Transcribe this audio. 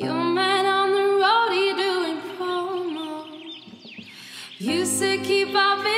You man on the road, he doing promo. You said keep up.